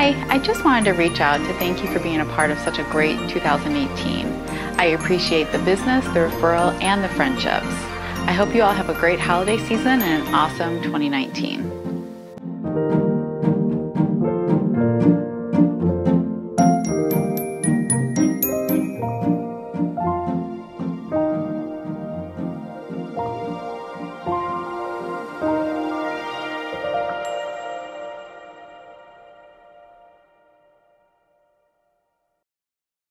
Hi, I just wanted to reach out to thank you for being a part of such a great 2018. I appreciate the business, the referral, and the friendships. I hope you all have a great holiday season and an awesome 2019.